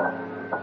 あ。